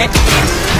It's.